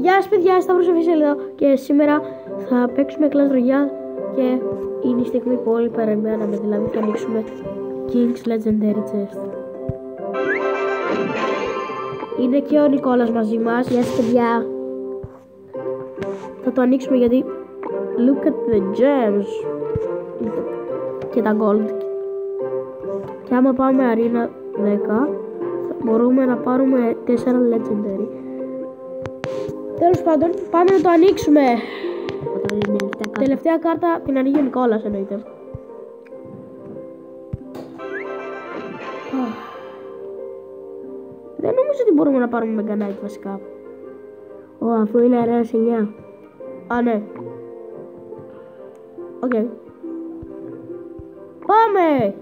Γεια σας παιδιά, Σταύρος Official εδώ και σήμερα θα παίξουμε Clash Royale και είναι η στιγμή που όλοι περιμέναμε, δηλαδή θα ανοίξουμε King's Legendary Chest. Είναι και ο Νικόλας μαζί μας. Γεια σας παιδιά. Θα το ανοίξουμε γιατί look at the gems και τα gold. Και άμα πάμε Arena 10 θα μπορούμε να πάρουμε 4 Legendary. Τέλος πάντων, πάμε να το ανοίξουμε. Όταν είναι τελευταία κάρτα. Τελευταία κάρτα την ανοίγει ο Νικόλας εννοείται. Αχ. Δεν νομίζω ότι μπορούμε να πάρουμε Mega Knight βασικά. Ω, αφού είναι αρένα 9. Α, ναι. Οκ. Πάμε!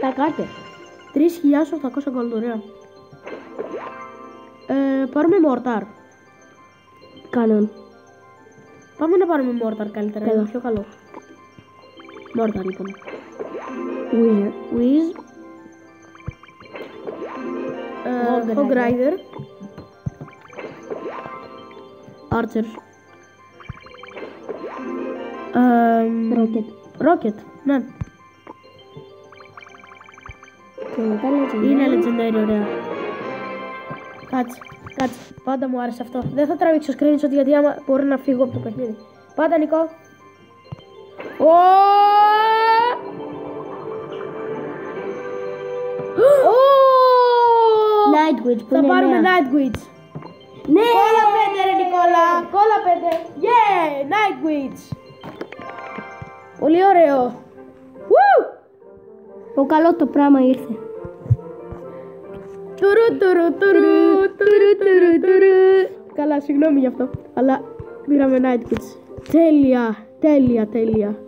Τα κάτε. 3.800 gold, ωραία. Ε, πάρουμε Mortar. Cannon. Πάμε να πάρουμε Mortar καλύτερα, Καλά. είναι πιο καλό. Mortar λοιπόν. Wizard. Wiz. Ε, Hog Hog Rider. Archer. Ε, Rocket. Rocket, ναι. Και μετά Legendary. Είναι legendary, ωραία. Κάτσε, κάτσε. Πάντα μου άρεσε αυτό. Δεν θα τραβήξω screenshot γιατί άμα μπορεί να φύγω από το παιχνίδι. Πάντα, Νικό. Ω! Ω! Night Witch που Θα είναι πάρουμε νέα. Night Witch. Ναι! Κόλλα πέντε ρε Νικόλα. Κόλλα πέντε. Yeah, Night Witch. Πολύ ωραίο. Woo! Το καλό το πράγμα ήρθε. Τουρου, τουρου, τουρου, τουρου, τουρου, τουρου. Καλά, συγγνώμη γι' αυτό. Αλλά πήραμε Night Witch. Τέλεια, τέλεια, τέλεια.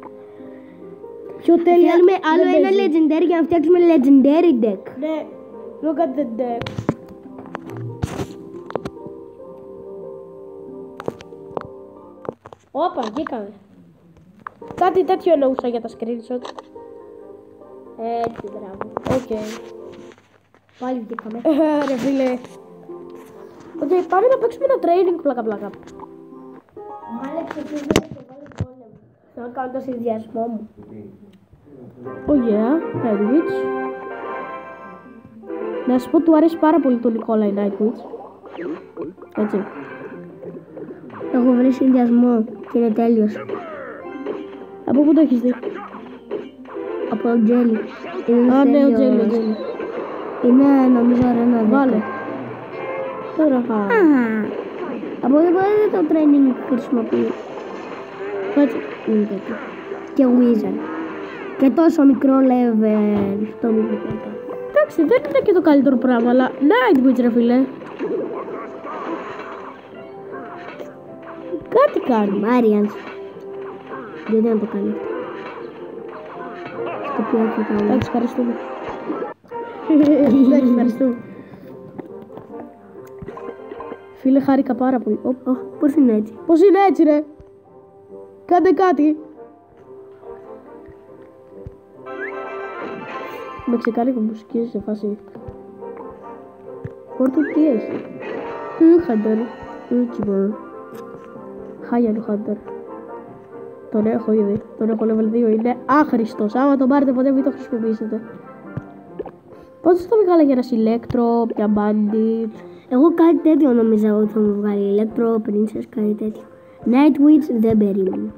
Πιο τέλεια. Θέλουμε δεν άλλο ένα παίζει. Legendary για να φτιάξουμε Legendary Deck. Ναι, look at the deck. Όπα, βγήκαμε. Κάτι τέτοιο εννοούσα για τα screenshot. Έτσι, μπράβο. Οκ. Πάλι βγήκαμε. Ε, Ρε φίλε. Οκ, πάμε να παίξουμε ένα training πλάκα πλάκα. Μάλεξε και δεν το βάλω πόλεμο. Θέλω να κάνω το συνδυασμό μου. Oh yeah, Nightwitch. Να σου πω του αρέσει πάρα πολύ το Νικόλα η Nightwitch. Έτσι. Έχω βρει συνδυασμό και είναι τέλειος. Από πού το έχεις δει; Από το Jelly. Είναι Α, ναι, ο τέλειος. Τζέλι, ο Τζέλι. Είναι νομίζω αρένα 10. Βάλε. Τώρα. Α, Από εδώ δεν το training χρησιμοποιεί. Κάτσε. Είναι τέτοιο. Και Wizard. Και τόσο μικρό level στο μικρό. Εντάξει, δεν είναι και το καλύτερο πράγμα, αλλά Nightwitch ρε φίλε. Κάτι κάνει. Μάριανς. Γιατί να το κάνει αυτό; Στο πιο θα κάνω. Εντάξει, ευχαριστούμε. Εντάξει, ευχαριστούμε. Φίλε, χάρηκα πάρα πολύ. Οπ, Ω, πώς είναι έτσι; Πώς είναι έτσι ρε; Κάντε κάτι. Με ξεκάρικο μουσική σε φάση. Πόρτο τι έχει; Ου, Χάντερ. Ου, Κιμπορ. Χάγια του Χάντερ. Τον έχω ήδη. Τον έχω level 2. Είναι άχρηστος. Άμα τον πάρετε ποτέ μην το χρησιμοποιήσετε. Πότε θα βγάλα για ένας Electro, μια bandit. Εγώ κάτι τέτοιο νόμιζα ότι θα μου βγάλει. Electro, Princess, κάτι τέτοιο. Night Witch δεν περίμενα.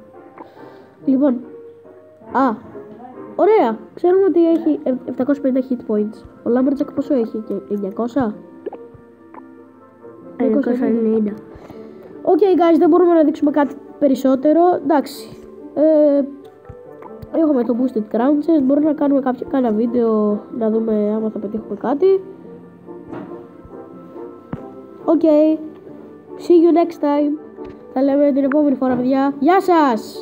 Λοιπόν, α, ωραία. Ξέρουμε ότι έχει ε, 750 hit points. Ο Lumberjack πόσο έχει, και 900? 990. Ok, guys, δεν μπορούμε να δείξουμε κάτι περισσότερο. Εντάξει. Ε, έχουμε το boosted crown chest. Μπορούμε να κάνουμε κάποιο, κάνα βίντεο να δούμε άμα θα πετύχουμε κάτι. Ok. See you next time. Τα λέμε την επόμενη φορά, παιδιά. Γεια σας!